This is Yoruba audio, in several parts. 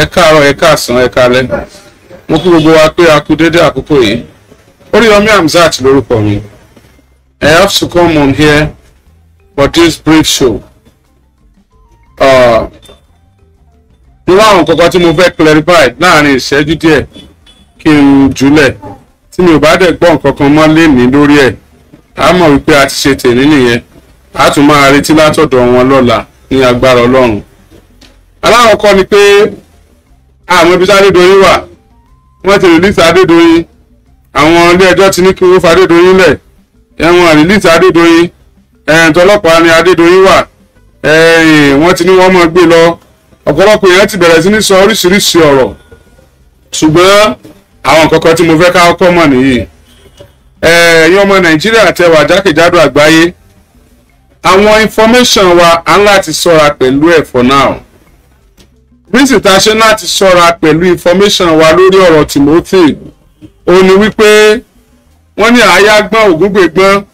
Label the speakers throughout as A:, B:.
A: ẹ káàárọ̀ ẹ mo kí gbogbo wa pé a kú dédé àkókò yìí. Oríyọmí Hamzat lórúkọ mi. I have to come on here for this brief show. Mo wá àwọn kankan tí mo fẹ́ clarify láàárín ìṣẹ́jú díẹ̀ kí n jùlẹ̀. Tí mi ò bá dẹ̀ gbọ́ nǹkan kan mọ́ lénìí lórí ẹ̀ a mọ̀ wípé a ti ṣe tèmi nìyẹn. A tún máa retí látọ̀dọ̀ wọn lọ́la ní agbára Ọlọ́run. Aláwọ̀ kọ́ ni pé àwọn ibi tí Adédoyin wà wọ́n ti rìlíìsì Adédoyin. Àwọn ilé ẹjọ́ ti ní kí wọ́n fa Adédoyin lẹ̀. Ẹ̀wọ̀n rìlíìsì Adédoyin. Ẹ̀yìn tọlọ́pàá ni Adédoyin wà. Ẹ̀yìn wọ́n ti ní wọ́n mọ̀ gbé lọ. Ọ̀pọ̀lọpọ̀ èèyàn ti bẹ̀rẹ̀ sí ní sọ oríṣiríṣi ọ̀rọ̀. Ṣùgbọ́n àwọn kankan tí mo fẹ́ ká kọ́ mọ̀ nìyí. Ẹ̀yin ọmọ Nàìjíríà tẹwà jákèjádò àgbáyé. Àwọn information wa á ń láti ṣọ́ra pẹ̀lú ẹ̀ for now reason tá a ṣe láti ṣọ́ra pẹ̀lú information wa lórí ọ̀rọ̀ Timothy ó ní wípé wọ́n ní àyà gbọ́n ògúngbè gbọ́n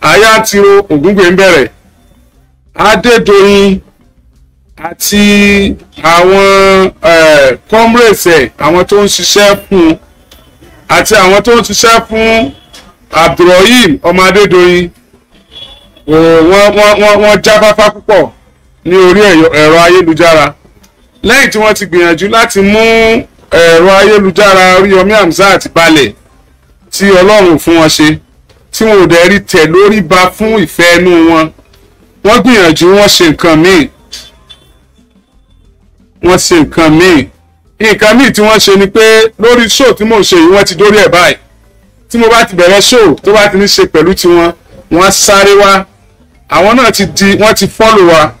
A: àyà tiro ògúngbè ń bẹ̀rẹ̀. Adédoyin àti àwọn comrades ẹ̀ àwọn tó ń ṣiṣẹ́ fún àti àwọn tó ń ṣiṣẹ́ fún Abdulrahim ọmọ Adédoyin wọ́n jáfáfá púpọ̀ ní orí ẹ̀rọ ayélujára lẹ́yìn tí wọ́n ti gbìyànjú láti mú ẹ̀rọ ayélujára Oríyọmí Hamzat balẹ̀ tí Ọlọ́run fún wọn ṣe tí wọn ò dẹ̀ rí tẹ̀ lórí ba fún ìfẹ́ inú wọn. Wọ́n gbìyànjú wọ́n ṣe nǹkan míì. Wọ́n ṣe nǹkan míì. Nǹkan míì tí wọ́n ṣe ni pé lórí show tí mò ń ṣe yìí wọ́n ti dórí ẹ̀ báyìí. Tí mo bá ti bẹ̀rẹ̀ show tó bá ti ní ṣe pẹ̀lú tiwọn wọ́n sáré wá. Àwọn náà ti di wọ́n ti follow wa.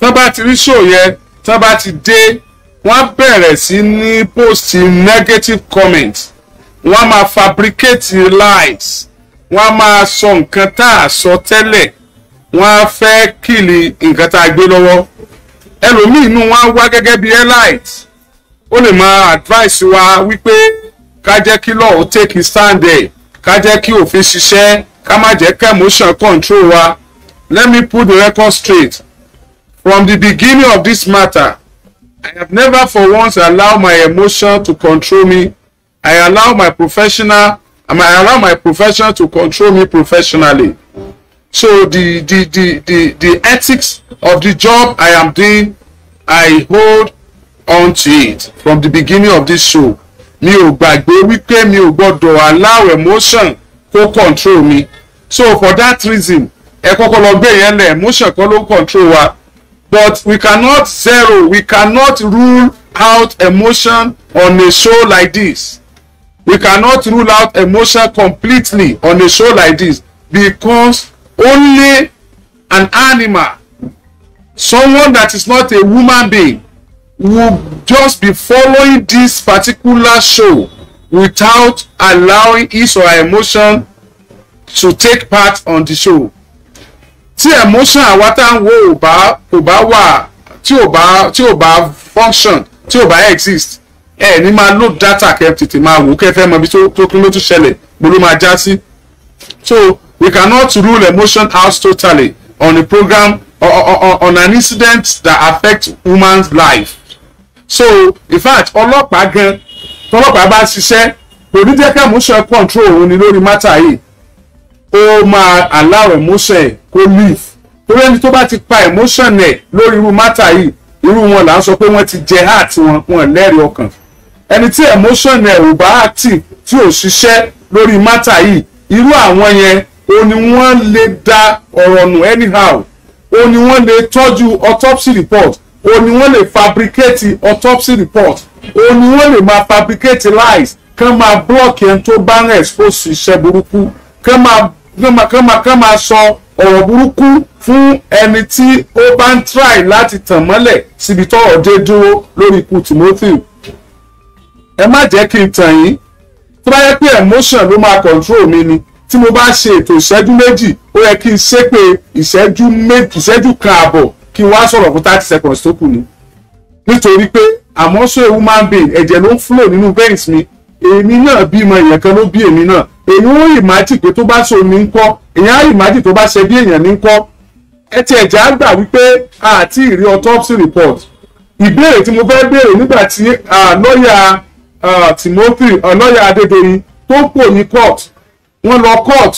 A: Tán bá ti rí show yẹn tán bá ti dé wọ́n bẹ̀rẹ̀ sí ní post negative comment wọ́n máa fabricate lies. Wọ́n máa sọ nǹkan tá a sọ tẹ́lẹ̀. Wọ́n á fẹ́ kìlì nǹkan tá a gbé lọ́wọ́. Ẹlòmíì inú wọn á wá gẹ́gẹ́ bí elite ó lè máa advice wa wípé ká jẹ́ kí law take stand there ká jẹ́ kí òfin ṣiṣẹ́ ká má jẹ́ kí control wa. Let me put the record straight from the beginning of this matter I have never for once allowed my emotion to control me. I allow my professional I allow my profession to control me professionally. So the the the the the ethics of the job I am doing I hold on to it from the beginning of this show. Mi ò gbàgbé wípé mi ò gbọ́dọ̀ allow emotion kó control mi so for that reason ẹ kọ́kọ́ lọ gbé yẹn emotion kọ́ ló control wa but we cannot zero we cannot rule out emotion on a show like this. We cannot rule out emotion completely on a show like this because only an animal someone that is not a woman being will just be following this particular show without allowing his or her emotion to take part on the show tí emotion àwa tá ń wo ò bá kò bá wà tí ò bá tí ò bá function tí ò bá exist ẹ ní máa load data kẹ́ tètè máa wò kẹ́ fẹ́ mọ ibi tó kún ló tún ṣẹlẹ̀ mo ló máa já sí. So we cannot rule emotion out totally on a program or, or, or on an incident that affect woman's life. So in fact ọlọ́pàá gan tọlọ́pàá bá ṣiṣẹ́ kò ní jẹ́ kí emotion control òun ni lórí matter yìí ó máa allow emotion kó live torí ẹni tó bá ti pa emotion ẹ̀ lórí irú matter yìí irú wọn là ń sọ pé wọ́n ti jẹ heart wọn wọn lẹ́rìí ọkàn. Ẹni tí emotion ẹ̀ ò bá active tí ò ṣiṣẹ́ lórí matter yìí irú àwọn yẹn ó ní wọ́n lè da ọ̀rọ̀ nù anyhow. Ó ní wọ́n lè tọ́jú autopsy report. Ó ní wọ́n lè fabricate autopsy report. Ó ní wọ́n lè máa fabricate lies. Kán máa block ẹni tó bá ń expose iṣẹ́ burúkú kán máa kán máa kán máa sọ ọ̀rọ̀ burúkú fún ẹni tí ó bá ń try láti tàn mọ́lẹ̀ síbi tọ́rọ̀ dé dúró lórí ikú Timothy. Ẹ má jẹ́ kí n tàn yín. Tó bá yẹ pé emotion ló máa control mi ni tí mo bá ṣe ètò ìṣẹ́jú méjì ó yẹ kí n ṣépè ìṣẹ́jú méjì ìṣẹ́jú kan àbọ̀ kí n wá sọ̀rọ̀ fún thirty seconds tó kù ni. Nítorí pé àmọ́ ṣé human being ẹ̀jẹ̀ ló ń flow nínú veins mi. Èmi náà bímọ èèyàn kan ló bí èmi náà èyí ó ìmájì pé tó bá so ní ń kọ́ èèyàn á ìmájì tó bá ṣe bí èèyàn ní kọ́. Ẹ ti ẹ̀jẹ̀ gbà wípé àti ìrí autopsy report. Ìbéèrè tí mo fẹ́ béèrè nígbà tí lọ́ọ̀yà Timothy lọ́ọ̀yà Adédoyin tó pò ní court. Wọ́n lọ court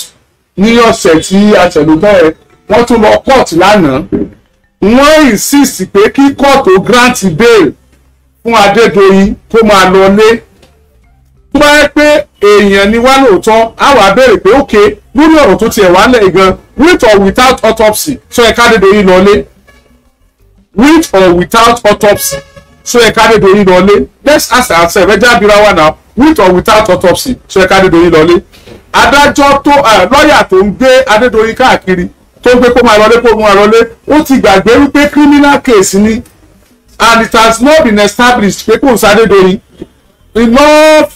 A: ní ọ̀sẹ̀ tí a ṣẹ̀lú bẹ́ẹ̀ wọ́n tún lọ court lánàá. Wọ́n insist pé kí court ó grant bail fún Adédoyin kó máa lọ lé tó bá yẹ pé èèyàn ni wá lóòótọ́ á wà béèrè pé ok lórí ọ̀rọ̀ tó tiẹ̀ wá lẹ̀ gan with or without autopsy sọ ẹ̀ka Adédoyin lọ lé. With or without autopsy so ẹ̀ka Adédoyin lọlé let's ask ourselves ẹjẹ́ abira wa now with or without autopsy so ẹ̀ka Adédoyin lọlé adájọ́ tó lọ́ọ̀yà tó ń gbé Adédoyin káàkiri tó ń gbé kó máa lọlé kó máa lọlé ó ti gbàgbé wípé criminal case ni. And it has not been established pé kò sí Adédoyin iná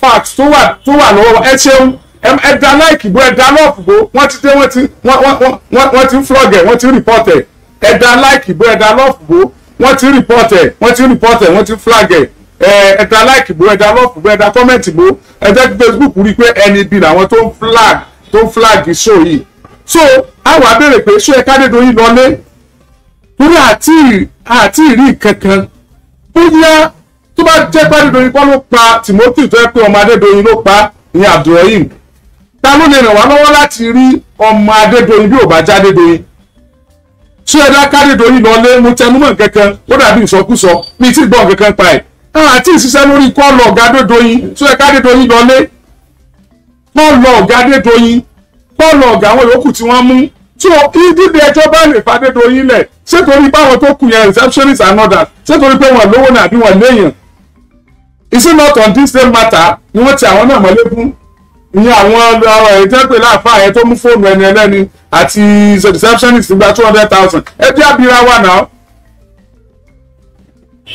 A: facts tó wà tó wà lọ́wọ́ ẹ ṣeun. Ẹ da láìkì bó ẹ da lọ́ọ̀fù bó wọ́n ti dé wọ́n ti wọ́n ti flog ẹ̀ wọ́n ti report ẹ̀. Ẹ da láìkì bó ẹ da lọ́ọ̀fù bó wọ́n ti report ẹ̀ wọ́n ti report ẹ̀ wọ́n ti flag ẹ̀. Ẹ da like bó ẹ da love bó ẹ da comment bó ẹ jẹ́ kí Facebook rí i pé ẹni bí làwọn tó ń flag tó ń flag show yìí. So àwọn abéèrè pé ṣé ẹ Adédoyin lọlé? Torí àti àti ìrí kankan bóyá tó bá jẹ́ pé Adédoyin kọ́ ló pa Timothy tó yẹ pé ọmọ Adédoyin ló pa ní Abdulrahim ta ló lè ràn wá lọ́wọ́ láti rí ọmọ Adédoyin bí ò bá já Adédoyin? Ṣé ẹ dá Adédoyin lọlé mo tẹnumọ́ kankan ó dàbí ìsọkúsọ mi ti gbọ́ kankan pa ẹ̀. Àti ìṣiṣẹ́ lórí kọ́ọ̀lù ọ̀gá Adédoyin ṣé ẹ Adédoyin lọlé kọ́ọ̀lù ọ̀gá Adédoyin kọ́ọ̀lù ọ̀gá àwọn yòókù tí wọ́n mú. Tí dídé ẹjọ́ bá lè fa Adédoyin lẹ̀ ṣé torí báwọn tó kù yẹn receptionist and others ṣé torí pé wọ́n lówó náà àbí wọ́n léèyàn is it not on this same matter ni wọ́n ti àwọn náà mọ́lé fún ìyẹn àwọn ọ̀rọ̀ ìtẹ́pẹ̀ láàfáà yẹn tó mú fóònù ẹni ẹlẹ́ni àti receptionist gba two hundred thousand ẹ jẹ́ abira wa náà.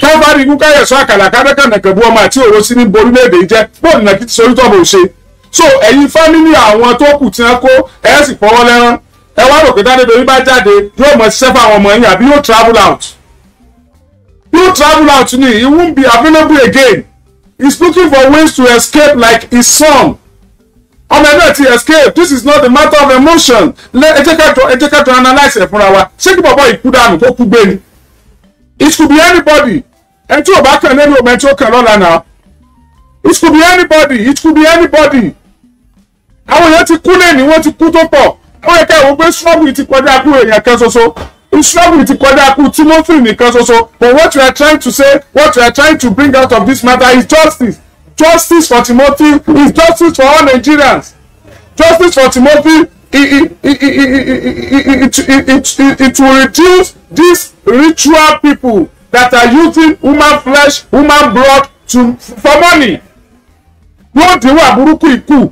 A: káfárí ikú káyọ̀sọ́ àkàlà kádẹ́kànnàkàn bú ọmọ àti òró sí ní borílẹ̀-èdè jẹ́ bóòlù náà ti sorí tọ́bọ̀ ṣe. so ẹ̀yin fámìlì àwọn tó kù tí wọ́n kó ẹ̀ sì fọwọ́ lẹ́rán ẹ wá rò pé Adédoyin bá jáde yóò mọ ṣiṣẹ́ fáwọn ọmọ yín àbí yóò travel out. yóò travel out ni he won't be available again. He's looking for ways to escape like his son. Ọmọ ẹgbẹ́ ti escape. This is not a matter of emotion. Ká jẹ́ ká jọ analyse ẹ̀ fúnra wa. Ṣé kí bọ̀bọ̀ ìkú dànù kó kú gbé ni? It could be anybody. Ẹ tí ò bá kàn lẹ́nu ọmọ ẹ tí ó kàn lọ́la náà. It could be anybody. It could be anybody. Àwọn èèyàn ti kú lẹ́ni wọ́n ti kú tó pọ̀. Àwọn ẹ̀ka ìwọ̀n pé struggle ti kọjá kú èèyàn kan ṣoṣo struggle ti kọjá kú timothy nìkan ṣoṣo. But what we are trying to say what we are trying to bring out of this matter is justice. Justice for timothy is justice for all nigerians. Justice for timothy it, it, it, it, it, it, it, it will reduce these ritual people that are using human flesh human blood to for money. Yóò dín wà burúkú ikú.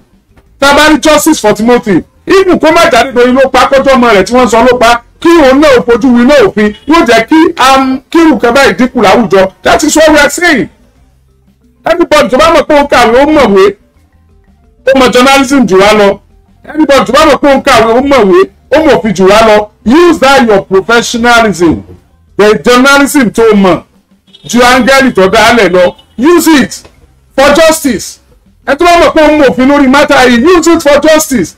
A: Tabali justice for timothy even kó má jáde lórí ló pa kójọ́ ọmọ rẹ̀ tí wọ́n sọ ló pa kí òun náà fojú wí náà òfin yóò jẹ́ kí kírù kan báyìí dínkù láwùjọ. That is what we are saying. Everybody tó bá mọ̀ pé ó kàwé ó mọ̀wé ó mọ̀ journalism jù wá lọ. Everybody tó bá mọ̀ pé ó kàwé ó mọ̀wé ó mọ̀fin jù wá lọ. Use that your professionalism. The journalism tó mọ̀. Ju áńgẹ́lì tó dálẹ̀ lọ. Use it for justice. Ẹ tó bá mọ̀ pé ó mọ̀fin lórí matter yìí use it for justice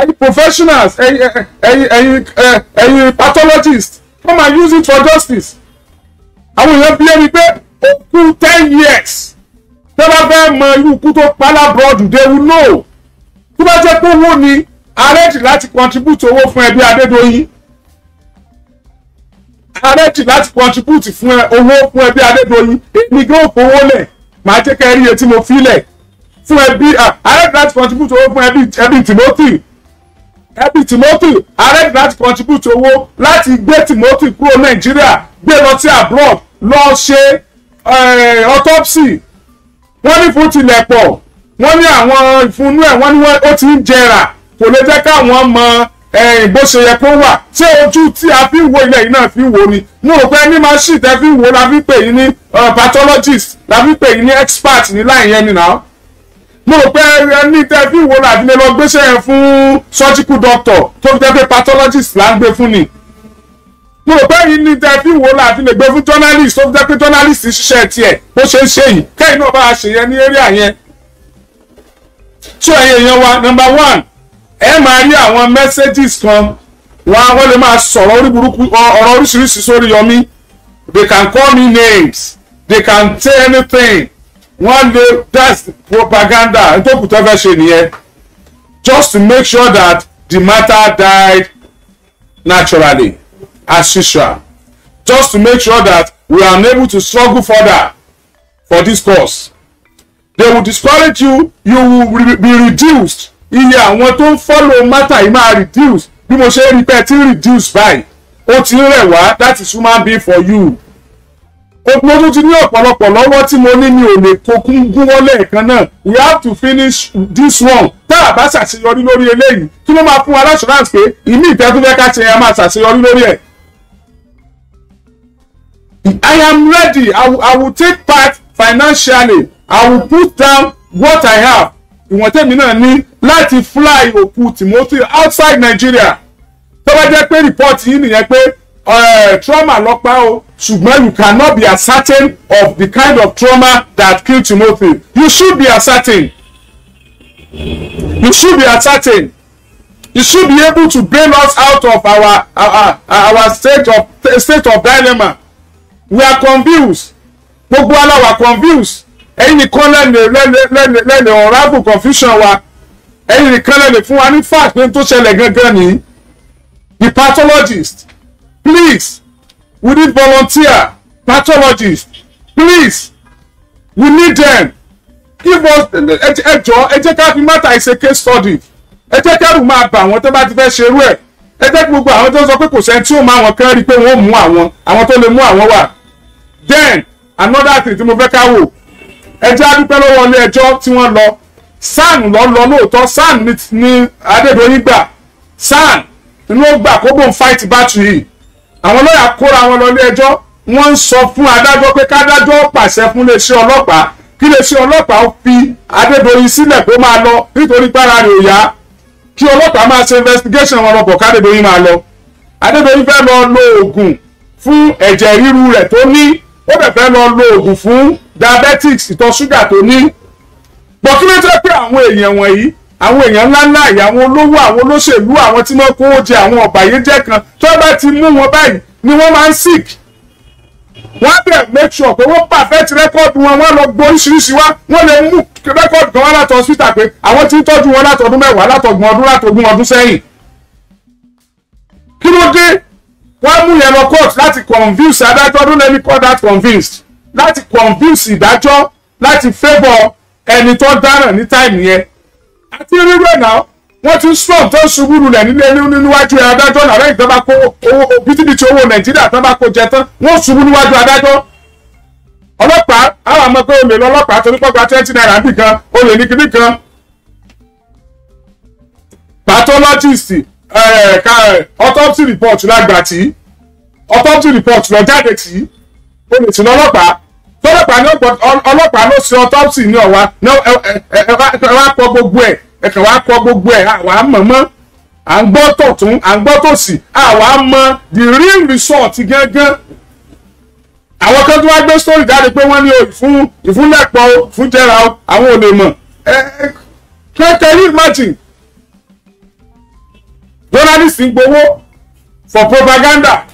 A: ẹ̀yin professionals ẹ̀yin ẹ̀yin ẹ̀yin ẹ̀yin pathologists come and use it for justice. Àwọn èèyàn bí ẹni pé ó kú ten years. Tẹ́ bá fẹ́ mọ irú ikú tó pa lábọ́ọ̀dù will know. Tó bá jẹ́ pé owó ni arẹ́jì láti contribute owó fún ẹbí Adédoyin. Arẹ́jì láti contribute fún owó fún ẹbí Adédoyin. Èmi gan fowó lẹ̀. Màá jẹ́ kẹ́ rí etí mo fi lẹ̀. Fún ẹbí arẹ́jì láti contribute owó fún ẹbí Timothy ẹbí Timothy arẹ́jì láti contribute owó láti gbé Timothy kúrò Nàìjíríà gbé lọ sí abroad lọ ṣe autopsy. Wọ́n ní fún tilẹ̀ pọ̀ wọ́n ní àwọn ìfúnnú ẹ̀ wọ́n ní ó ti ń jẹrà. Kò lè jẹ́ káwọn mọ bó ṣe yẹ kó wà. Ṣé ojú tí a fi ń wo ilẹ̀ yìí náà fi ń wo ni? Mo rò pé ní machine tẹ́ fi ń wo la fi pè yín ní pathologist la fi pè yín ní expert ní láì yẹn nìyà mo rò pé ní tẹ́ fi ń wo la fi lè lọ gbéṣẹ́ fún surgical doctor tó fi jẹ́ pé pathologist là ń gbé fún ni. Mo rò pé yìí ní tẹ́ fi ń wo la fi lè gbé fún journalist tó fi jẹ́ pé journalist ṣiṣẹ́ tiẹ̀ bó ṣe ń ṣe yìí kẹ́yìn náà bá a ṣe yẹn ní area yẹn. Tí ẹ̀yin èèyàn wa number one ẹ máa rí àwọn messages kan wọn wọ́n lè máa sọ̀rọ̀ orí burúkú oríṣiríṣi sórí yọmí. They can call me names. They can say anything wọ́n lè that's propaganda. Nítòkù tó fẹ́ ṣe nìyẹn. Just to make sure that the matter died naturally as usual. Just to make sure that we are unable to struggle further for this cause. They will discourage you. You will be reduced. Iye àwọn tó ń follow matter yìí máa reduce. Bí mo ṣe rí pé ń reduce báyìí ó ti rẹ̀ wá. That is human being for you mo tún ti ní ọ̀pọ̀lọpọ̀ lọ́wọ́ tí mo ní mi ò lè kokún gúnwọ́ lẹ́ẹ̀kan náà. We have to finish this one. Tá a bá ṣàṣeyọrí lórí eléyìí kí ló máa fún wa láṣọ̀ránsì pé ìmí ìtẹ́túfẹ́ ká ṣe a máa ṣàṣeyọrí lórí ẹ̀. I am ready. I will, I will take part financially. I will put down what I have. Ìwọ̀n tèmi náà ní láti fly òkú Timothy outside Nigeria. Tó bá jẹ́ pé report yìí nìyẹn pé uh, trauma lọ́pàá o. Ṣùgbọ́n you cannot be certain of the kind of trauma that killed Timothy. You should be certain you should be certain you should be able to bail us out of our our our state of state of dilemma. We are confused. Gbogbo ala wa confused. Ẹ̀yin nìkan lẹ́nu lẹ́nu lẹ́nu unravel confusion wa. Ẹ̀yin nìkan lẹ́nu fún wa ní fact pé tó ṣẹlẹ̀ gangan ní the pathologist please we need volunteer pathologists please we need them. Give us ẹ jọ ẹ jẹ́ ká fi matter ìṣe case study. Ẹ jẹ́ kẹ́rù máa bà wọ́n tó bá ti fẹ́ ṣerú ẹ̀. Ẹ jẹ́ kí gbogbo àwọn tó sọ pé kò sẹ́ni tí ó máa wọn kẹ́ rí i pé wọ́n mú àwọn àwọn tó lè mú àwọn wà then another thing tí mo fẹ́ ká wò. Ẹ jẹ́ adúpẹ́ lọ́wọ́ ilé ẹjọ́ tí wọ́n lọ. SAN lọ lọ lóòótọ́. SAN ní Adédoyin gbà. SAN ló gbà kó bóun fight battle yìí àwọn lọ́yà kóra wọn lọ ilé ẹjọ́ wọ́n ń sọ fún adájọ́ pé kádájọ́ pàṣẹ fún iléeṣẹ́ ọlọ́pàá kí iléeṣẹ́ ọlọ́pàá fi Adédoyin sílẹ̀ kó máa lọ nítorí gbára rẹ̀ ò yá. Kí ọlọ́pàá máa ṣe investigation wọn lọ́pọ̀ kádédoyin máa lọ. Adédoyin fẹ́ lọ lo oògùn fún ẹ̀jẹ̀ ríru rẹ̀ tó ní. Ó bẹ̀ fẹ́ lọ lo oògùn fún diabetics ìtọ̀ ṣúgà tó ní. Bọ̀ kí ló jẹ́ pé àwọn èèyàn wọ̀nyí àwọn èèyàn ńláńlá yìí àwọn olówó àwọn olóṣèlú àwọn tí wọ́n kó jẹ àwọn ọ̀bàyéjẹ́ kan tó bá ti mú wọn báyìí ni wọ́n máa ń sick. Wọ́n bẹ̀ make sure pé wọ́n perfect record wọn wọ́n lọ gbọ́ oríṣiríṣi wá wọ́n lè mú record kan wá láti hospital pé àwọn tí ń tọ́jú wọn látọdún mẹ́wàá látọgbọ̀n ọdún látọgbọ̀n ọdún sẹ́yìn. Kí ló dé? Wọ́n mú yẹn lọ court láti convince adájọ́. Ọdún lẹ́ni call that convinced láti convince ìdájọ́ láti favour ẹni tó dáràn ní time yẹn àti rírú ẹ̀ náà wọ́n ti strong tó ṣubú lulẹ̀ nílé níwájú adájọ́ náà. Lẹ́yìn tó bá kó owó bítíbitì owó nàìjíríà tó bá kó jẹ tán wọ́n ṣubú níwájú adájọ́. Ọlọ́pàá àwọn àmọ́ pé olè lọ́lọ́pàá torí pọ́gbà twenty naira bì kan olè ní kíní kan. Pathologist autopsy report lágbà tí. Autopsy report lọ jáde tí. Olè sí lọ́lọ́pàá tọ́lọ́pàá ní ọlọ́pàá ló ṣe autopsy ní ọ̀wá. Ẹ wá kọ gbogbo ẹ̀. Ẹ kàn wá kọ gbogbo ẹ̀. Àwa mọ̀mọ́ à ń gbọ́ tọ̀tún à ń gbọ́ tòsì. Àwa mọ the real result gángan. Àwọn kan tó wá gbé story jáde pé wọ́n ní ìfún ìfúnlẹ̀pọ̀ fún jẹ́ra àwọn ò lè mọ̀. Ẹ kẹ́kẹ́ yìí imagine? Journalist ń gbowó for propaganda.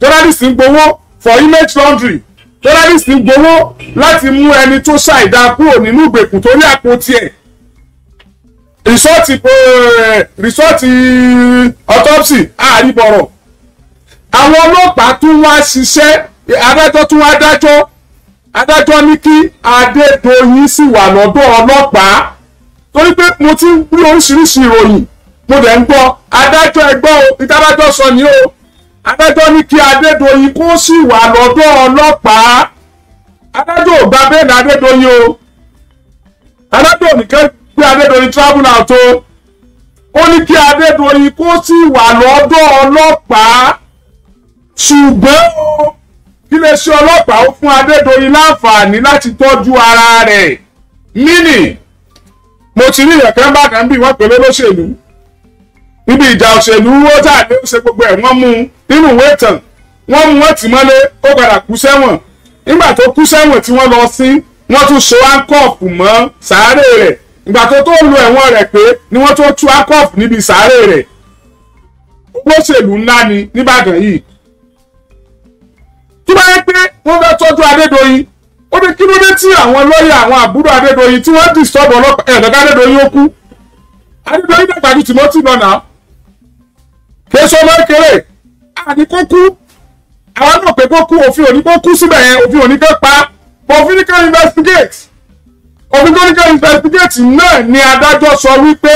A: Journalist ń gbowó for image laundry journalist ń gbowó láti mú ẹni tó ṣàìdá kúrò nínú ìgbèkùn tó ní àpò tiẹ̀. Rìsọ́ọ̀tì rìsọ́ọ̀tì autopsy àríbọ̀rọ̀ àwọn ọlọ́pàá tún wá ṣiṣẹ́ adájọ́ tún wá dájọ́. Adájọ́ ní kí Adédoyin sì wà lọ́dọ̀ ọlọ́pàá. Torí pé mo ti ń rí oríṣiríṣi ìròyìn mo dẹ̀ ń gbọ́. Adájọ́ ẹgbọ́ o ìdájọ́ sọ ni o adájọ́ ní kí Adédoyin kó sì wà lọ́dọ̀ ọlọ́pàá. Adájọ́ ò gba bẹ́ẹ̀ni Adédoyin o. Adájọ́ nìkan gbé Adédoyin travel out o. Ó ní kí Adédoyin kó sì wà lọ́dọ̀ ọlọ́pàá. Ṣùgbọ́n o ṣe ọlọ́pàá? Ó fún Adédoyin láǹfààní láti tọ́jú ara rẹ̀. Mínì mo ti rí ìyẹ̀kẹ́ bàdàn bí wọ́n pè lólóṣèlú níbi ìjà òṣèlú ó jáde ó ṣe gbogbo ẹ̀ wọ́n mú un. Nínú ìwé ìtàn wọ́n mú wọ́n tì mọ́lé ó padà kú sẹ́wọ̀n. Nígbà tó kú sẹ́wọ̀n tí wọ́n lọ sí wọ́n tún so áńkọ́ọ̀pù mọ́ sàárè rẹ̀. Ìgbà tó tó lu ẹ̀wọ̀n rẹ̀ pé ni wọ́n tó tú áńkọ́ọ̀pù níbi sàárè rẹ̀. Olóṣèlú ńlá ni nìbàdàn yìí. Tó bá yẹ pé wọ́n fẹ́ tọ́jú Adédoyin ó ní kí ló dé tí àwọn lọ́ọ̀yà àwọn àbúrò Adédoyin tí wọ́n disturb ọlọ́pàá ẹ̀ lọ́gá Adédoyin ó kú. Adédoyin dàgbà ju Timothy lọ késo ọmọ kékeré àní kó kú. Àwọn náà pé kó kú òfin òní kó kú síbẹ̀ yẹn òfin òní kó pa. Òfin ní ká investigate. Òfin tó ní ká investigate náà ni adájọ́ sọ wípé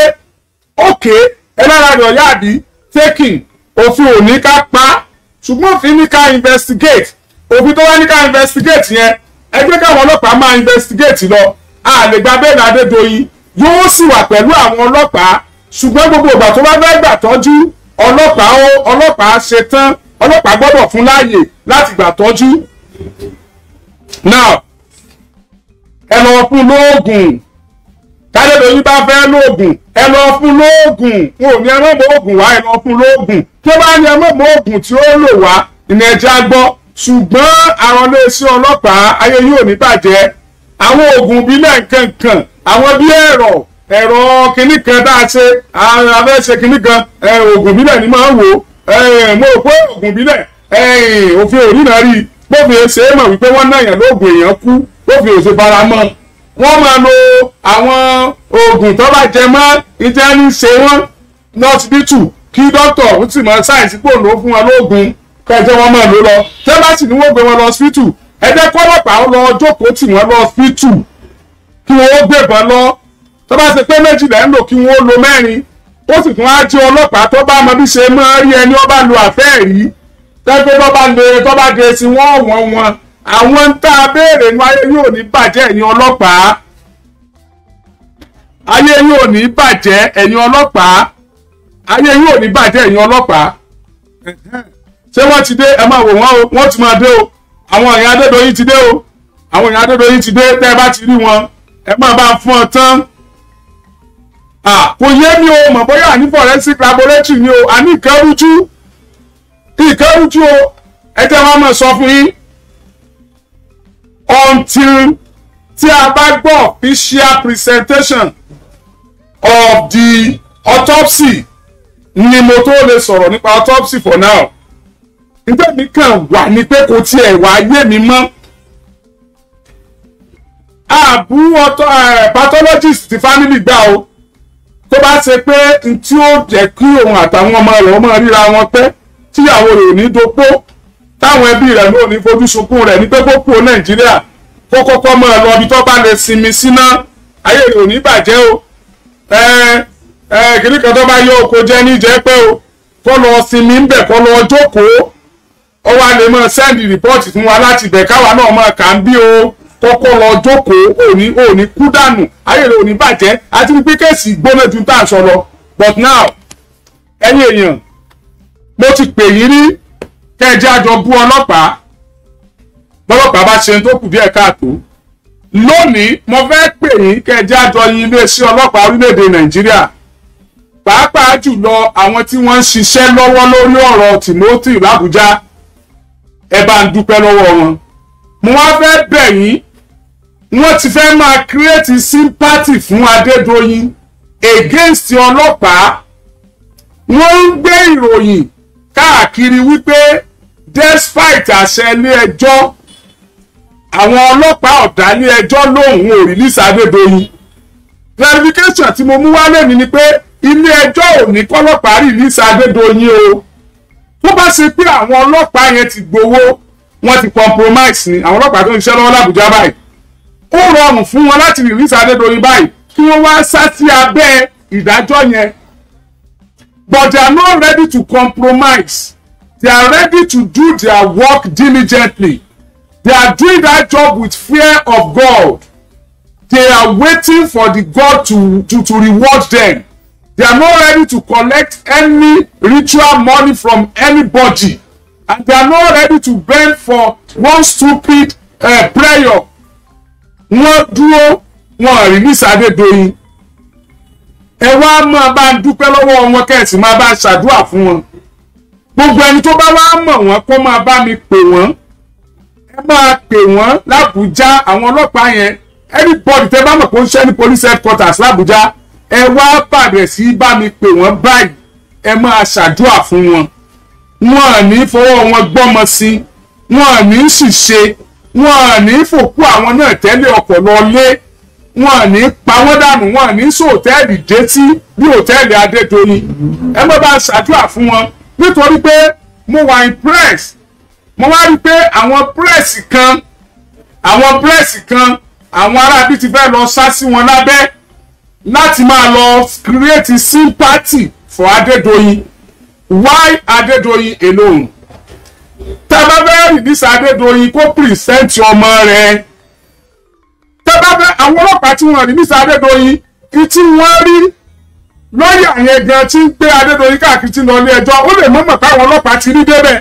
A: ókè ẹlẹ́ra rẹ̀ ọ̀yá taking. Òfin òní ká pa. Ṣùgbọ́n òfin ní ká investigate. Òfin tó wá ní ká investigate yẹn ẹgbẹ́ káwọn ọlọ́pàá máa investigate lọ. A lè gba bẹ́ẹ̀ni Adédoyin. Yóò sì wà pẹ̀lú àwọn ọlọ́pàá. Ṣùgbọ́n gbogbo ìgbà tó bá fẹ́ gbà tọ́jú ọlọ́pàá ó ọlọ́pàá ṣe tán ọlọ́pàá gbọ́dọ̀ fún láàyè láti gbà tọ́jú. now ẹ lọ fún lóògùn. Adédoyin bá fẹ́ lóògùn ẹ lọ fún lóògùn. Wọn ò ní ẹ mọ oògùn wá ẹ lọ fún lóògùn. Tí ó bá ní ẹ mọ oògùn tí ó lò wá? Ìnà ẹja gbọ́. Ṣùgbọ́n àwọn iléeṣẹ́ ọlọ́pàá ayé yóò ní bàjẹ́. Àwọn oògùn ìbílẹ̀ nǹkan kan àwọn bí ẹ̀rọ ẹ̀rọ kìnnì kan tá a ṣe abẹ́ ṣe kìnnì kan. Oògùn ìbílẹ̀ ni máa ń wò. Mo rò pé oògùn ìbílẹ̀ òfin òní náà rí. Bófin ṣe é mọ̀ wípé wọ́n náà yàn lóògùn èèyàn kú bófin òṣè fara mọ́. Wọ́n máa lo àwọn oògùn tó bá jẹ mọ́ ìjẹ́ ní ṣe wọ́n. Lọ́sibítù kí dókítà ó sì mọ sáyẹ̀nsì pò ló fún wọn lóògùn kẹjọ wọn máa lò lọ. Tẹ́ bá sì ní wọ́n gbé wọn lọ sípítù ẹjẹ́ kọ́lọ́pàá lọ jókòó tì wọ́n lọ sípítù kí wọ́n ó gbébọn lọ tó bá ṣe pé méjìlá ń lò kí wọ́n lo mẹ́rin ó sì tún á jẹ́ ọlọ́pàá tó bá mọ bí ṣe máa rí ẹni ó bá lo àfẹ́ẹ̀rí tẹ́gbẹ́ tó bá lè tó bá dé sí wọ́n wọ́n wọn. Àwọn ń tá a béèrè nu ayé yóò ní bàjẹ́ ẹ̀yin ọlọ́pàá. Ayé yóò ní bàjẹ́ ẹ̀yin ọlọ́pàá. Ayé yóò ní bàjẹ́ ẹ̀yin ọlọ́pàá. Ṣé wọ́n ti dé? Ẹ máa wò wọ́n o. Wọ́n ti máa dé o. Àwọn èèyàn Adédoyin ti dé o. Àwọn èèyàn Adédoyin ti dé. Tẹ́ ẹ bá ti rí wọn ẹ máa bá fún ọ tán kò yé mi o mọ̀ bóyá ní forensic laboratory ni o àní ìkẹ́rùjú ìkẹ́rùjú o ẹ jẹ́ wọn máa sọ fún yín. Until tí a bá gbọ́ official presentation of the autopsy ni mo tó lè sọ̀rọ̀ nípa autopsy for now. Nígbà mi kàn wà ní pé kò tiẹ̀ wá yé mi mọ́? Àbú pathologist ti family gbà o tó bá ṣe pé n tí ó jẹ́ kí òun àtàwọn ọmọ rẹ̀ ọmọ ríra wọn pẹ́ tíyàwó rẹ̀ ò ní dopó táwọn ẹbí rẹ̀ náà ní fojú sunkún rẹ̀ ní pé kó kú nàìjíríà kó kọ́kọ́ mọ́ ẹ lọ ibi tó bá lè sinmi síná. Ayé rẹ̀ ò ní bàjẹ́ o. Kìnnì kan tó bá yọ oko jẹ́ ní jẹ́ pé o kó lọ sinmi ń bẹ̀ kó lọ jókòó. Ó wá lè máa sẹ́ndì rìpọ́ọ̀tì fún wa láti bẹ̀ káwa náà máa kà ń bí o kọ́kọ́ lọ jókòó òní òní kú dànù ayé rẹ̀ òní bàjẹ́. Àti wípé kéèsì gbóná ju tá à ń but now ẹ̀yin èèyàn mo ti pè yín rí. Kẹ́ẹ̀jẹ́ àjọ bú ọlọ́pàá. Bọ́lọ́pàá bá ṣe tó kù díẹ̀ káàtó. Lónìí mo fẹ́ pè yín kẹ́ẹ̀jẹ́ àjọ yin iléeṣẹ́ ọlọ́pàá orílẹ̀-èdè nàìjíríà. Pàápàá jùlọ àwọn tí wọ́n ń ṣiṣẹ́ lọ́wọ́ lórí ọ̀rọ̀ Timothy làbújá ẹ bá ń dúpẹ́ lọ́wọ́ wọn. Mo wá fẹ́ bẹ̀ yín wọ́n ti fẹ́ máa create sympathy fún Adédoyin against ọlọ́pàá. Wọ́n ń gbé ìròyìn káàkiri wípé despite àṣẹ ilé ẹjọ́ àwọn ọlọ́pàá ọ̀dà ilé ẹjọ́ lòun ò release Adédoyin. Verification tí mo mú wálé mi ni pé ilé ẹjọ́ ò ní kọ́lọ́pàá release Adédoyin o. Tó bá ṣe pé àwọn ọlọ́pàá yẹn ti gbowó wọ́n ti compromise ni. Àwọn ọlọ́pàá tó ń ṣiṣẹ́ lọ́wọ́ l'Àbújá báyìí ó rọrùn fún wọn láti release Adédoyin báyìí kí wọ́n wá sá sí abẹ́ ìdájọ́ yẹn. But they are not ready to compromise. They are ready to do their work diligently. They are doing that job with fear of God. They are waiting for the God to to to reward them. They are not ready to collect any ritual money from anybody. And they are not ready to bend for one stupid uh, prayer wọ́n dúró wọ́n release Adédoyin. Ẹ wá máa bá ń dúpẹ́ lọ́wọ́ wọn kẹ́sì máa bá ń ṣàdúrà fún wọn. Gbogbo ẹni tó bá wá mọ̀ wọ́n kó máa bá mi pè wọ́n. Ẹ máa pè wọ́n l'Àbújá àwọn ọlọ́pàá yẹn. Anybody tẹ́ bá mọ̀ pé ó ń ṣe ní police headquarters l'Àbújá ẹ wá bàbẹ̀ sí bá mi pè wọ́n báyìí. Ẹ máa ṣàdúrà fún wọn. Wọn ní fọwọ́ wọn gbọ́mọ sí. Wọn ní ṣìṣe wọn ò ní fòkú àwọn náà tẹ́lẹ̀ ọkọ̀ lọ lé. Wọn ò ní pa wọ́n dànù wọn ò ní sọ òtẹ́ẹ̀lì détí bí òtẹ́ẹ̀lì adédoyin. Ẹ má bá ṣàdúrà fún wọn. Nítorí pé mo wà impress mo wá rí pé àwọn press kan àwọn press kan àwọn arábí ti fẹ́ lọ sá sí wọn lábẹ́ láti máa lọ create sympathy for adédoyin. Why adédoyin alone tá a bá fẹ́ rìdísà adédoyin kó present ọmọ rẹ̀. Tá a bá fẹ́ àwọn ọlọ́pàá tí wọ́n rìdísà adédoyin kí tí wọ́n rí lọ́ọ̀yà yẹn gan tí ń gbé adédoyin káàkiri tí ń lọ ilé ẹjọ́ ó lè mọ̀mọ̀ káwọn ọlọ́pàá ti rí débẹ̀.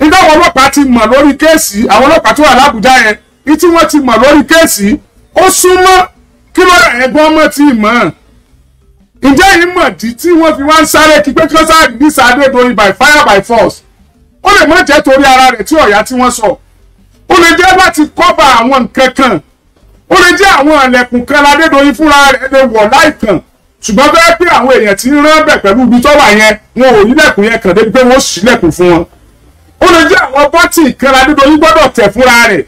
A: Nígbà àwọn ọlọ́pàá ti mọ̀ lórí kéèsì àwọn ọlọ́pàá tó wà lábújá yẹn ní tí wọ́n ti mọ̀ lórí kéèsì ó súnmọ́ kí lọ́ọ̀yà yẹn gbọ́n mọ́ ti mọ̀. Ǹjẹ́ yìí tí wọ́n fi wá ń sáré kí pé kí wọ́n sáré ní sàdédoyin by fire by force ó lè má jẹ́ torí ara rẹ̀ tí ọ̀yá tí wọ́n sọ. Ó lè jẹ́ láti kọ́ba àwọn nǹkan kan. Ó lè jẹ́ àwọn ẹ̀lẹ́kùn kan ládédoyin fúnra rẹ̀ lè wọ̀ láìkàn ṣùgbọ́n bẹ́ẹ̀ pé àwọn èèyàn tí ń rán bẹ̀ pẹ̀lú ibi tó wà yẹn wọn ò rí lẹ̀kùn yẹn kàn débi pé wọ́n ṣílẹ̀kùn fún wọn. Ó lè jẹ́ àwọn bọ́tì kan ládédoyin gbọ́dọ̀ tẹ̀ fúnra rẹ̀.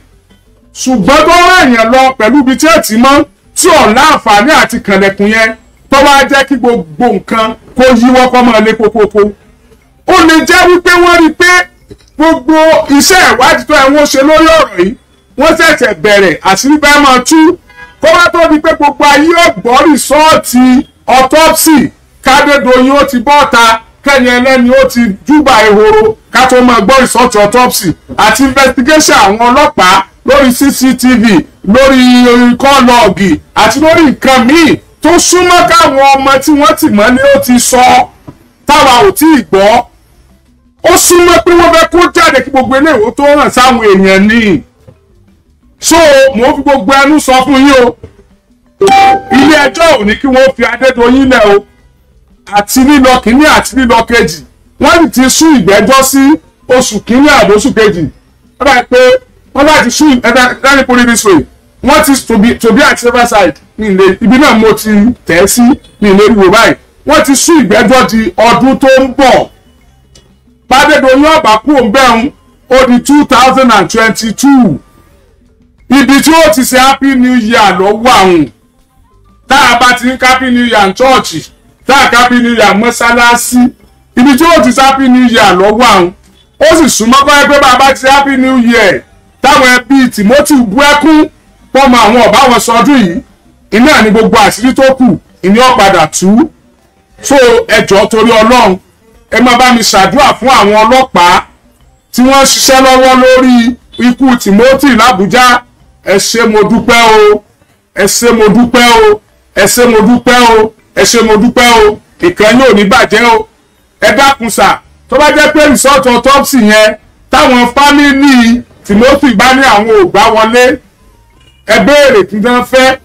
A: Ṣùgbọ́n tó rán èèyàn lọ pẹ̀lú ibi tí ẹ̀ ti mọ́ tí ò láǹfààní àti kànlẹ̀kùn yẹn tó wá jẹ́ kí gbogbo nǹkan kó yíwọ́ kọ́ máa lé kókókó ó lè jẹ́ wípé wọ́n rí i pé gbogbo iṣẹ́ ìwádìí tó ẹ̀ wọ́n ṣe lórí ọ̀rọ̀ yìí wọ́n ṣẹ̀ṣẹ̀ bẹ̀rẹ̀ àṣírí bẹ́ẹ̀ máa tú. Kó wá tó di pé gbogbo ayé ọ̀gbọ́ rìsọ́ọ̀tì autopsy kádédoyin ó ti bọ́ta kẹ́ni ẹlẹ́ni ó ti júbà ehoro ká tó máa gbọ́ rìsọ́ọ̀tì autopsy àti investigation àwọn ọlọ́pàá lórí cctv lórí kọ́lọ́ọ̀gì àti lórí nǹkan míì tó súnmọ́ káwọn ọmọ tí wọ́n ti mọ́ ni ó ti sọ táwa ò tí ì gbọ́ ó súnmọ́ pé wọ́n fẹ́ kó jáde kí gbogbo eléwo tó hàn sáwọn èèyàn ní so ń fi gbogbo ẹnu sọ fún yín o. Ilé ẹjọ́ ò ní kí wọ́n fi Adédoyin lẹ̀ o. Àti lílọ kínní àti lílọ kejì. Wọ́n ti sún ìgbẹ́jọ́ sí oṣù kínní àbí oṣù kejì. Wọ́n bá pé wọ́n bá ti sún put it this way. Wọ́n ti tòbí tòbí àti riverside ní ilé ibi náà mo ti tẹ̀ ẹ́ sí ní ilé ìwò báyìí. Wọ́n ti sún ìgbẹ́jọ́ di ọdún tó ń bọ̀ Bádédoyin ọ̀bà kú òǹbẹ̀hún ó di two thousand and twenty-two. Ibi tí ó ti ṣe happy new year lọ́wọ́ àwọn tá a bá ti ń happy new year chọ́ọ̀chì tá a happy new year mọ́sálásí ibi tí ó ti ṣe happy new year lọ́wọ́ àwọn ó sì súnmọ́ báyìí pé bàbá ti ṣe happy new year táwọn ẹbí Timothy bú ẹkún pọ́nmọ àwọn ọ̀bá wọn sọdún yìí. Iná ní gbogbo àṣírí tó kù ìní ọ̀padà tú. So ẹjọ́ torí ọlọ́run ẹ máa bá mi ṣàdúrà fún àwọn ọlọ́pàá tí wọ́n ṣiṣẹ́ lọ́wọ́ lórí ikú Timothy làbújá ẹ ṣé mo dúpẹ́ o. Ẹ ṣé mo dúpẹ́ o. Ẹ ṣé mo dúpẹ́ o. Ẹ ṣé mo dúpẹ́ o. Ìkan yóò ní bàjẹ́ o. Ẹ dákun sà. Tó bá jẹ́ pé result autopsy yẹn táwọn fámìlì Timothy bá ní àwọn ò wọlé ẹ béèrè kí wọ́n fẹ́.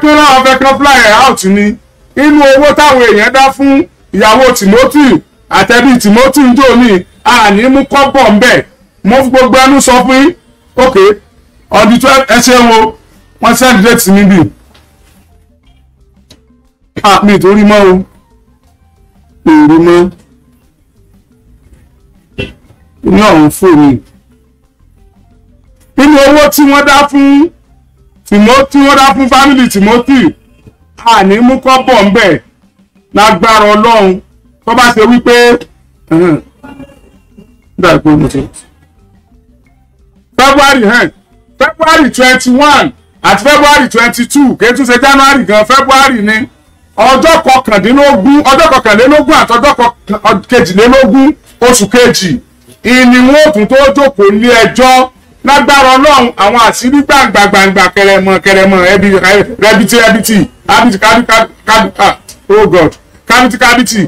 A: Pín láwọn fẹ́ kán fly out ni. Inú owó táwọn èèyàn dá fún ìyàwó Timothy àtẹ̀bí Timothy ń jò ní àní mú kọ́bọ̀ ń bẹ̀. Mo fi gbogbo ẹnu sọ fún yín. Ok ọdún twelve ẹ ṣeun o. Wọ́n send date níbí mi torí mọ́ o. Rí mọ́. Ní ọ̀hún fóònù nínú owó tí wọ́n dá fún Timothy wọ́n dá fún fámìlì Timothy àní mú kọ́bọ̀ ń bẹ̀. Lágbára ọlọ́run tó bá ṣe wípé February hàn February twenty one àti February twenty two kì í tún ṣe January gan February ni ọjọ́ kọkàndínlógún ọjọ́ kọkànlélógún àti ọjọ́ kejìlélógún oṣù kejì ìní wọn ò tún tó jókòó ní ẹjọ́ lágbára ọlọ́run àwọn àṣírí gbàǹgbà gbàǹgbà kẹrẹmọ kẹrẹmọ ẹbí rẹbìtì rẹbìtì kábìtì kábìtì oh god kábìtì kábìtì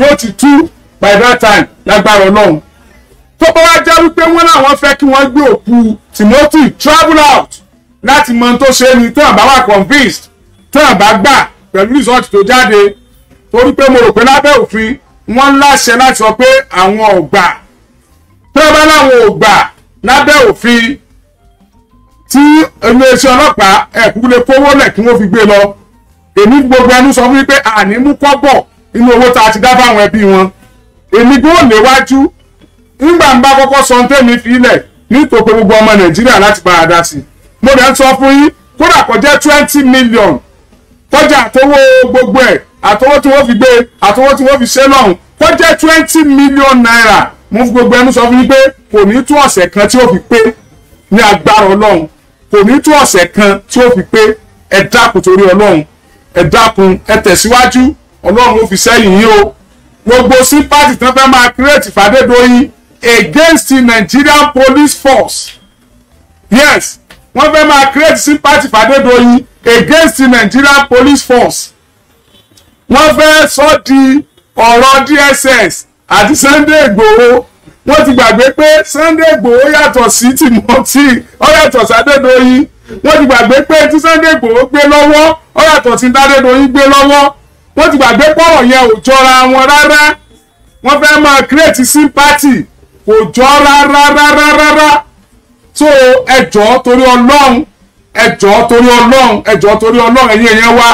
A: yóò ti tú by that time lágbára ọlọ́run. Tó bá wá jẹ́ wípé wọ́n láwọn fẹ́ kí wọ́n gbé òkú Timothy travel out láti mọ tó ṣe ni tí wọ́n bá wà convinced tí wọ́n bá gbà pẹ̀lú result tó jáde. Torí pé mo rò pé lábẹ́ òfin wọ́n láṣẹ láti sọ pé àwọn ò gbà. Wọ́n bá láwọn ò gbà lábẹ́ òfin tí iléeṣẹ́ ọlọ́pàá ẹ̀kú lè kówó lẹ̀ kí wọ́n fi gbé lọ. Èmi gbogbo ẹnu sọ fún mi pé àní mú kọ́bọ̀ inú owó tá a ti dá fáwọn ẹbí wọn. Èmi gbọ́ léwájú nígbà ń bá kọ́kọ́ sọ tẹ́mi fílẹ̀ nítorí gbogbo ọmọ nàìjíríà láti bá a dá sí. I mo dẹ̀ ń sọ fún yín kódà kó jẹ́ twenty million. Kọjá àtọwọ́ gbogbo ẹ̀ àtọwọ́ tí wọ́n fi gbé àtọwọ́ tí wọ́n fi ṣe lọ́hùn kó jẹ́ twenty million naira. Mo fi gbogbo ẹnu sọ fún yín pé kò ní tún ọ̀sẹ̀ kan tí ó fi pé ní agbára ọlọ́run. Kò ní tún ọ̀sẹ̀ kan tí ó fi pé ẹ dákun torí ọlọ́run. Ẹ dákun ẹ tẹ̀síwájú ọlọ́run ó fi sẹ́yìn yín o. Gbogbo sympathy tán fẹ́ máa create fàdédoyin against the Nigerian police force. Yes wọ́n fẹ́ máa create sympathy fàdédoyin against the Nigerian police force. Wọ́n fẹ́ sọ di ọ̀rọ̀ DSS àti Sunday Igboho. Wọ́n ti gbàgbé pé Sunday Igboho yàtọ̀ sí Timothy ó yàtọ̀ sí Adédoyin. Wọ́n ti gbàgbé pé tí Sunday Igboho gbé lọ́wọ́ ó yàtọ̀ sí Adédoyin gbé lọ́wọ́ wọ́n ti gbàgbé pọ̀rọ̀ yẹn ò jọra wọn rárá. Wọ́n fẹ́ máa create sympathy. Kò jọ rárá so ẹjọ́ torí ọlọ́run ẹjọ́ torí ọlọ́run ẹjọ́ torí ọlọ́run ẹ̀yin ẹ̀yẹn wá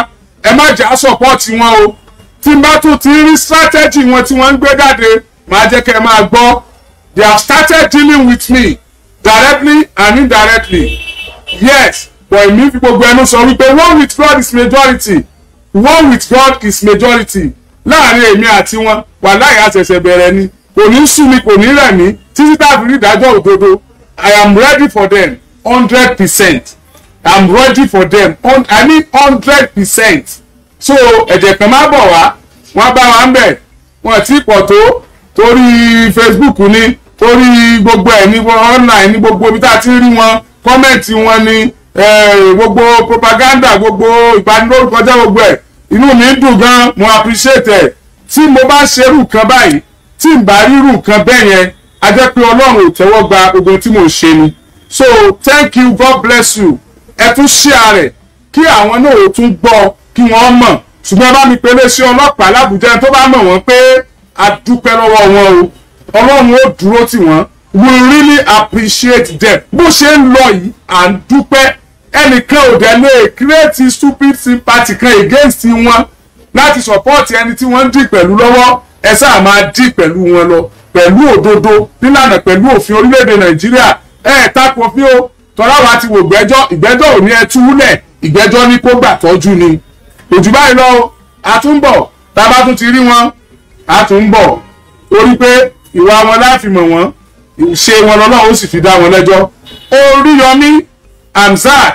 A: ẹ má jà sọ́pọ́ọ̀tì wọn o. Tí n bá tún ti rí strategy wọn tí wọ́n ń gbé jáde màá jẹ́ kẹ́ ẹ máa gbọ́. They have started dealing with me directly and indirectly. Yes but èmi fi gbogbo ẹnu sọ wípé one with God is majority one with God is majority. Láàrin èmi àti wọn wàláhì àṣẹ̀ṣẹ̀ bẹ̀rẹ̀ ni. Kò ní sú mi kò ní rẹ̀ mí. Títí tá a fi rí ìdájọ́ òdodo I am ready for them hundred percent. I am ready for them I mean hundred percent. So ẹ̀jẹ̀ kan máa bọ̀ wá. Wọ́n bá wa ń bẹ̀. Wọ́n ti pọ̀ tó. Torí Facebook ni torí gbogbo ẹ̀ ní online ní gbogbo ibi tá a ti rí wọn kọ́mẹ̀ntì wọn ni gbogbo propaganda gbogbo ìbanilórúkọ jẹ́ gbogbo ẹ̀ inú mi dùn gan mo appreciate ẹ̀. Tí mo bá ṣerú kan báyìí tí n bá rírù kan bẹ́ẹ̀ yẹn a jẹ́ pé ọlọ́run ò tẹ́wọ́ gba gbogbo tí mo ṣe ni. So thank you god bless you. Ẹ tún share rẹ̀ kí àwọn náà ò tún gbọ́ kí wọ́n mọ̀. Ṣùgbọ́n bá mi pélé sí ọlọ́pàá lábùjá tó bá mọ̀ wọ́n pé a dúpẹ́ lọ́wọ́ wọn o ọlọ́run ó dúró tì wọ́n. We really appreciate them. Bó ṣe ń lọ yìí à ń dúpẹ́ ẹnìkan ò dẹ̀ lè create stupid sympathy kan against wọn láti support ẹni tí wọ́n ń dì pẹ̀lú lọ́wọ́. Ẹ sáà máa dì pẹ̀lú wọn lọ pẹ̀lú òdodo nílànà pẹ̀lú òfin orílẹ̀-èdè nàìjíríà. Ẹ tako òfin o tọ́lá wa ti wò gbẹ́jọ́ ìgbẹ́jọ́ ò ní ẹ túlẹ̀ ìgbẹ́jọ́ ní kó gbà tọ́jú ni. Òjò báyìí lọ a tún bọ̀. Tá a bá tún ti rí wọn a tún bọ̀. Torí pé ìwà wọn láti mọ̀ wọ́n ìṣe wọn lọ́lọ́run ó sì fi dá wọn lẹ́jọ́. Oríyọmí Hamzat